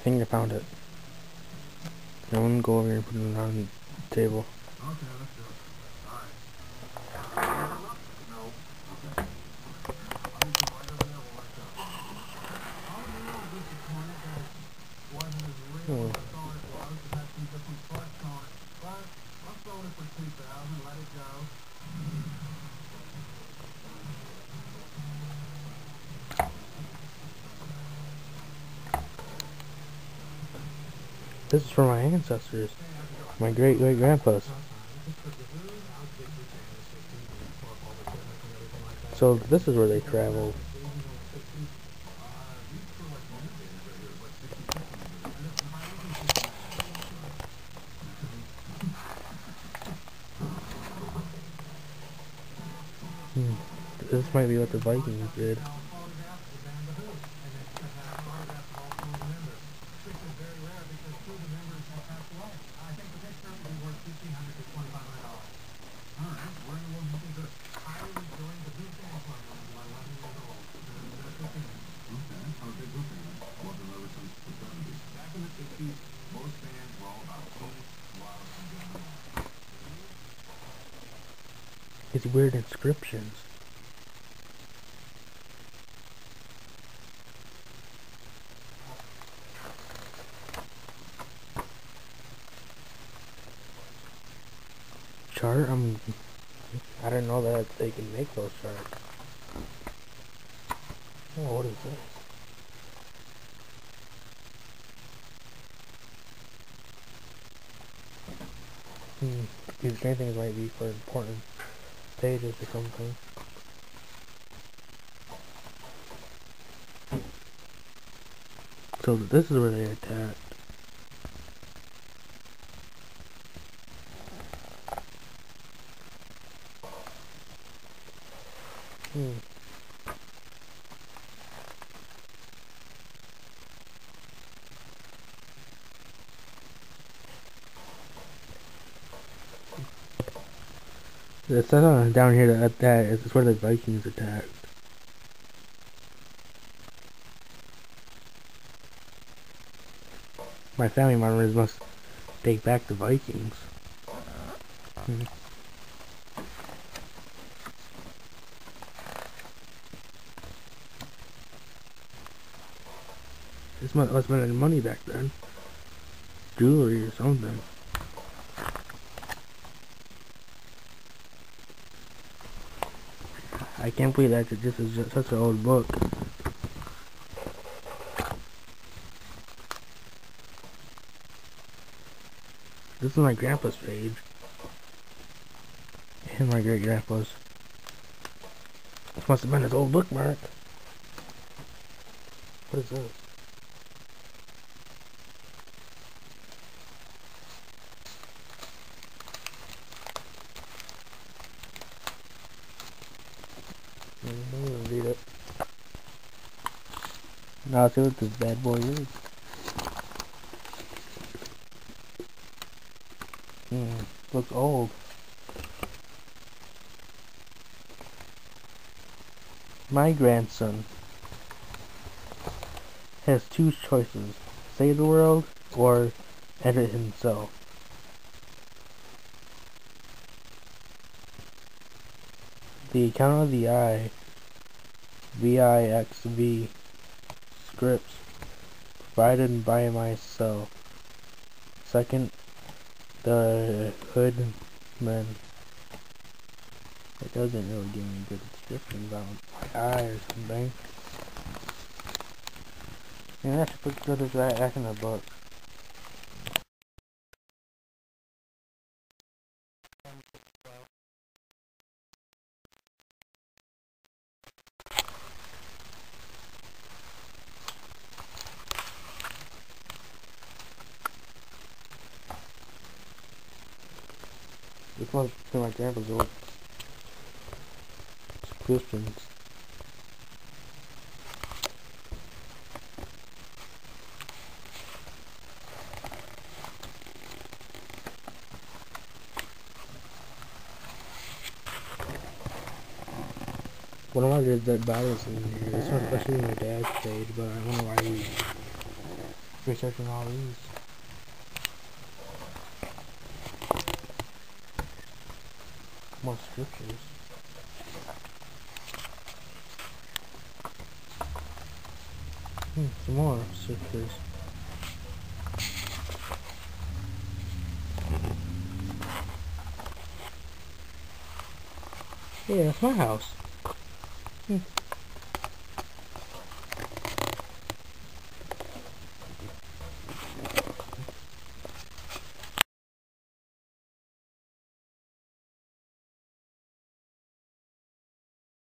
I think I found it. I'm gonna go over here and put it on the table. Okay, let's do it. Alright. No. Oh. Okay. I'll This is for my ancestors. My great great grandpas. So this is where they traveled. Hmm. This might be what the Vikings did. These weird inscriptions. Chart? I'm. I didn't know that they can make those charts. Oh, what is this? Hmm. These paintings might be for important pages or something. So this is where they attacked. Hmm. It says on down here that that is where the Vikings attacked. My family members must take back the Vikings. Hmm. This must have been money back then. Jewelry or something. I can't believe that this is just such an old book. This is my grandpa's page. And my great grandpa's. This must have been his old bookmark. What is this? Read it. Now see what this bad boy is. Hmm, looks old. My grandson has two choices. Save the world or edit himself. The account of the I VIXV scripts provided by myself. Second, the Hoodman. It doesn't really give me good description about my eye or something. And that's good as that back in the book. This one's to my grandpa's old Christians. One of my dead bodies in here. This one's especially my dad's page, but I wonder why he researching all these. More scriptures. Hmm, some more scriptures. Yeah, that's my house. Hmm.